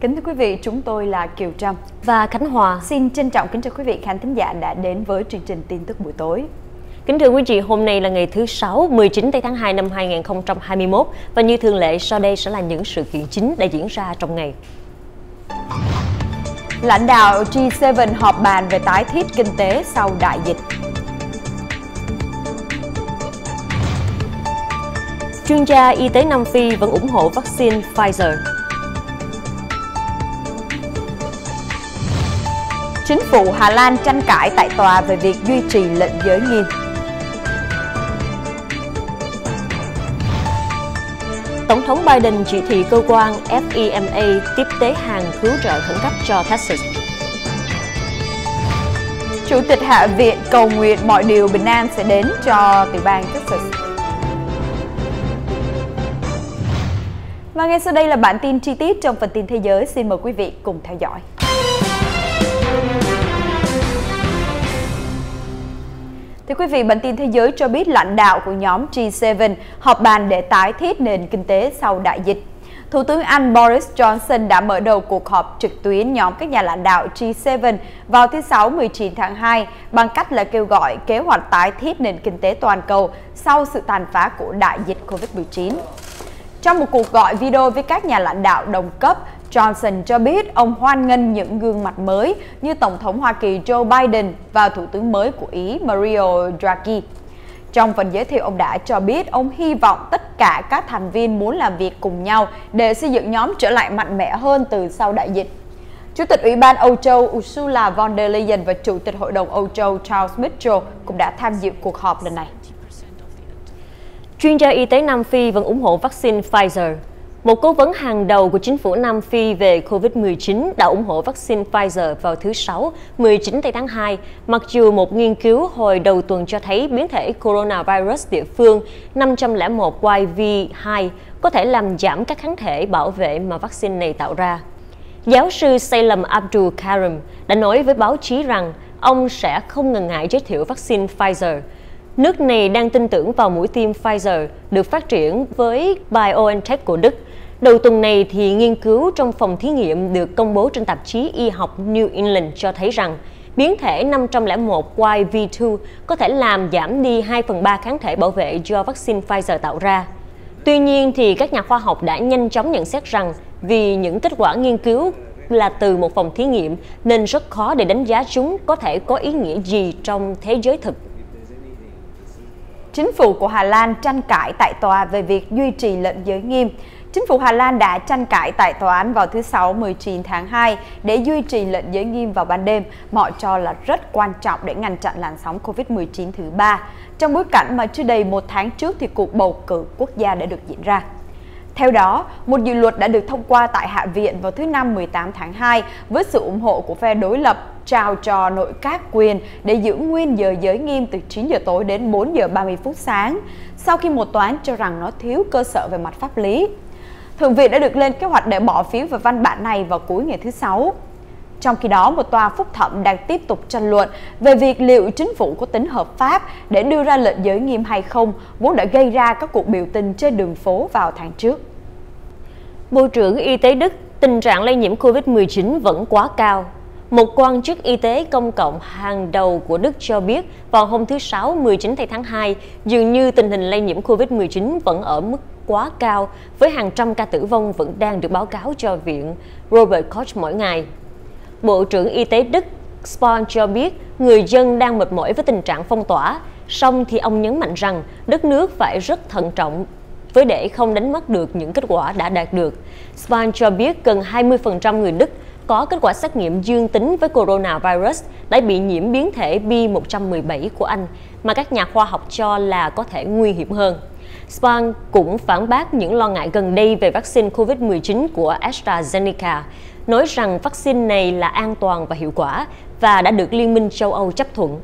Kính thưa quý vị, chúng tôi là Kiều Trâm và Khánh Hòa. Xin trân trọng kính chào quý vị khán thính giả đã đến với chương trình tin tức buổi tối. Kính thưa quý vị, hôm nay là ngày thứ Sáu, 19 tháng 2 năm 2021 và như thường lệ, sau đây sẽ là những sự kiện chính đã diễn ra trong ngày. Lãnh đạo G7 họp bàn về tái thiết kinh tế sau đại dịch. Chuyên gia y tế Nam Phi vẫn ủng hộ vaccine Pfizer. Chính phủ Hà Lan tranh cãi tại tòa về việc duy trì lệnh giới nghiêm. Tổng thống Biden chỉ thị cơ quan FEMA tiếp tế hàng cứu trợ khẩn cấp cho Texas. Chủ tịch Hạ viện cầu nguyện mọi điều bình an sẽ đến cho tiểu bang Texas. Và ngay sau đây là bản tin chi tiết trong phần tin thế giới. Xin mời quý vị cùng theo dõi. Thưa quý vị, bản tin thế giới cho biết lãnh đạo của nhóm G7 họp bàn để tái thiết nền kinh tế sau đại dịch. Thủ tướng Anh Boris Johnson đã mở đầu cuộc họp trực tuyến nhóm các nhà lãnh đạo G7 vào thứ Sáu 19 tháng 2 bằng cách là kêu gọi kế hoạch tái thiết nền kinh tế toàn cầu sau sự tàn phá của đại dịch COVID-19. Trong một cuộc gọi video với các nhà lãnh đạo đồng cấp, Johnson cho biết ông hoan nghênh những gương mặt mới như Tổng thống Hoa Kỳ Joe Biden và Thủ tướng mới của Ý Mario Draghi. Trong phần giới thiệu, ông đã cho biết ông hy vọng tất cả các thành viên muốn làm việc cùng nhau để xây dựng nhóm trở lại mạnh mẽ hơn từ sau đại dịch. Chủ tịch Ủy ban Âu Châu Ursula von der Leyen và Chủ tịch Hội đồng Âu Châu Charles Michel cũng đã tham dự cuộc họp lần này. Chuyên gia y tế Nam Phi vẫn ủng hộ vaccine Pfizer. Một cố vấn hàng đầu của chính phủ Nam Phi về COVID-19 đã ủng hộ vaccine Pfizer vào thứ Sáu, 19 tháng 2, mặc dù một nghiên cứu hồi đầu tuần cho thấy biến thể coronavirus địa phương 501 YV2 có thể làm giảm các kháng thể bảo vệ mà vaccine này tạo ra. Giáo sư Salem Abdul Karim đã nói với báo chí rằng ông sẽ không ngần ngại giới thiệu vaccine Pfizer – Nước này đang tin tưởng vào mũi tiêm Pfizer được phát triển với BioNTech của Đức. Đầu tuần này thì nghiên cứu trong phòng thí nghiệm được công bố trên tạp chí y học New England cho thấy rằng biến thể 501 YV2 có thể làm giảm đi 2 phần 3 kháng thể bảo vệ do vaccine Pfizer tạo ra. Tuy nhiên thì các nhà khoa học đã nhanh chóng nhận xét rằng vì những kết quả nghiên cứu là từ một phòng thí nghiệm nên rất khó để đánh giá chúng có thể có ý nghĩa gì trong thế giới thực. Chính phủ của Hà Lan tranh cãi tại tòa về việc duy trì lệnh giới nghiêm. Chính phủ Hà Lan đã tranh cãi tại tòa án vào thứ Sáu 19 tháng 2 để duy trì lệnh giới nghiêm vào ban đêm, mọi cho là rất quan trọng để ngăn chặn làn sóng Covid-19 thứ ba, trong bối cảnh mà chưa đầy một tháng trước thì cuộc bầu cử quốc gia đã được diễn ra. Theo đó, một dự luật đã được thông qua tại Hạ viện vào thứ Năm 18 tháng 2 với sự ủng hộ của phe đối lập trao cho nội các quyền để giữ nguyên giờ giới nghiêm từ 9 giờ tối đến 4 giờ 30 phút sáng, sau khi một tòa án cho rằng nó thiếu cơ sở về mặt pháp lý. Thượng viện đã được lên kế hoạch để bỏ phiếu về văn bản này vào cuối ngày thứ Sáu. Trong khi đó, một tòa phúc thẩm đang tiếp tục tranh luận về việc liệu chính phủ có tính hợp pháp để đưa ra lệnh giới nghiêm hay không, vốn đã gây ra các cuộc biểu tình trên đường phố vào tháng trước. Bộ trưởng Y tế Đức, tình trạng lây nhiễm COVID-19 vẫn quá cao. Một quan chức y tế công cộng hàng đầu của Đức cho biết vào hôm thứ Sáu 19 tháng 2, dường như tình hình lây nhiễm COVID-19 vẫn ở mức quá cao, với hàng trăm ca tử vong vẫn đang được báo cáo cho viện Robert Koch mỗi ngày. Bộ trưởng Y tế Đức Spahn cho biết người dân đang mệt mỏi với tình trạng phong tỏa, song thì ông nhấn mạnh rằng đất nước phải rất thận trọng với để không đánh mất được những kết quả đã đạt được. Spahn cho biết gần 20% người Đức có kết quả xét nghiệm dương tính với coronavirus đã bị nhiễm biến thể B117 của Anh mà các nhà khoa học cho là có thể nguy hiểm hơn. Spahn cũng phản bác những lo ngại gần đây về vaccine COVID-19 của AstraZeneca, nói rằng vaccine này là an toàn và hiệu quả và đã được Liên minh châu Âu chấp thuận.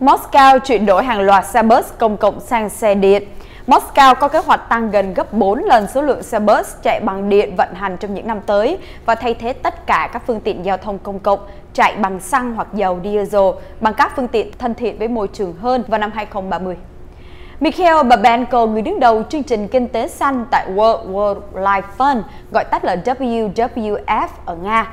Moscow chuyển đổi hàng loạt xe bus công cộng sang xe điện. Moscow có kế hoạch tăng gần gấp 4 lần số lượng xe bus chạy bằng điện vận hành trong những năm tới và thay thế tất cả các phương tiện giao thông công cộng chạy bằng xăng hoặc dầu diesel bằng các phương tiện thân thiện với môi trường hơn vào năm 2030. Mikhail Babenko, người đứng đầu chương trình kinh tế xanh tại World Wildlife Fund, gọi tắt là WWF ở Nga.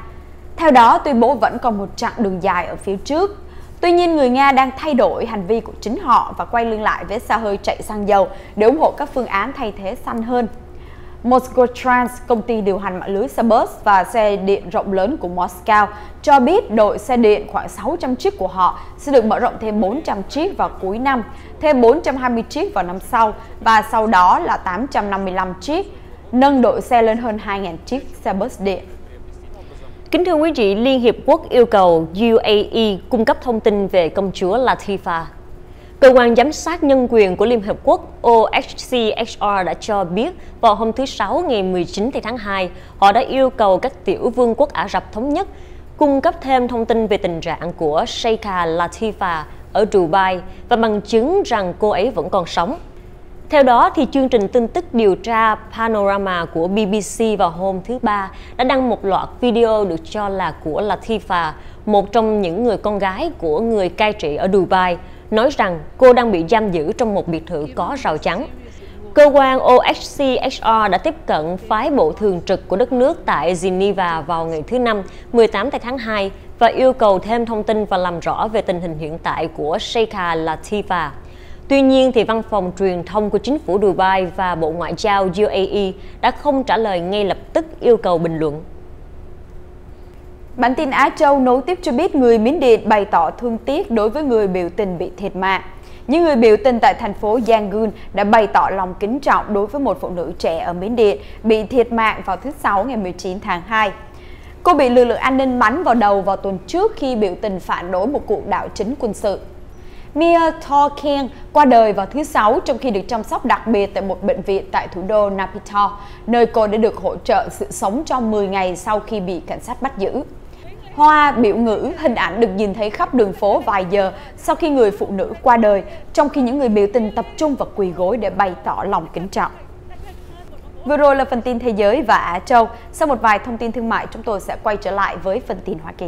Theo đó, tuyên bố vẫn còn một chặng đường dài ở phía trước. Tuy nhiên, người Nga đang thay đổi hành vi của chính họ và quay lưng lại với xa hơi chạy xăng dầu để ủng hộ các phương án thay thế xanh hơn. Moscow Trans, công ty điều hành mạng lưới xe bus và xe điện rộng lớn của Moscow, cho biết đội xe điện khoảng 600 chiếc của họ sẽ được mở rộng thêm 400 chiếc vào cuối năm, thêm 420 chiếc vào năm sau và sau đó là 855 chiếc, nâng đội xe lên hơn 2.000 chiếc xe bus điện. Kính thưa quý vị, Liên Hiệp Quốc yêu cầu UAE cung cấp thông tin về công chúa Latifa. Cơ quan giám sát nhân quyền của Liên Hợp Quốc OHCHR đã cho biết vào hôm thứ Sáu ngày 19 tháng 2, họ đã yêu cầu các tiểu vương quốc Ả Rập Thống Nhất cung cấp thêm thông tin về tình trạng của Sheikha Latifa ở Dubai và bằng chứng rằng cô ấy vẫn còn sống. Theo đó, thì chương trình tin tức điều tra Panorama của BBC vào hôm thứ Ba đã đăng một loạt video được cho là của Latifa, một trong những người con gái của người cai trị ở Dubai, nói rằng cô đang bị giam giữ trong một biệt thự có rào chắn. Cơ quan OHCHR đã tiếp cận phái bộ thường trực của đất nước tại Geneva vào ngày thứ Năm, 18 tháng 2 và yêu cầu thêm thông tin và làm rõ về tình hình hiện tại của Sheikha Latifa. Tuy nhiên, thì văn phòng truyền thông của chính phủ Dubai và Bộ Ngoại giao UAE đã không trả lời ngay lập tức yêu cầu bình luận. Bản tin Á Châu nối tiếp cho biết người Miến Điện bày tỏ thương tiếc đối với người biểu tình bị thiệt mạng. Những người biểu tình tại thành phố Yangon đã bày tỏ lòng kính trọng đối với một phụ nữ trẻ ở Miến Điện bị thiệt mạng vào thứ Sáu ngày 19 tháng 2. Cô bị lực lượng an ninh bắn vào đầu vào tuần trước khi biểu tình phản đối một cuộc đảo chính quân sự. Mia Tolkien qua đời vào thứ Sáu trong khi được chăm sóc đặc biệt tại một bệnh viện tại thủ đô Naypyidaw, nơi cô đã được hỗ trợ sự sống trong 10 ngày sau khi bị cảnh sát bắt giữ. Hoa biểu ngữ hình ảnh được nhìn thấy khắp đường phố vài giờ sau khi người phụ nữ qua đời, trong khi những người biểu tình tập trung và quỳ gối để bày tỏ lòng kính trọng. Vừa rồi là phần tin thế giới và Á Châu. Sau một vài thông tin thương mại, chúng tôi sẽ quay trở lại với phần tin Hoa Kỳ.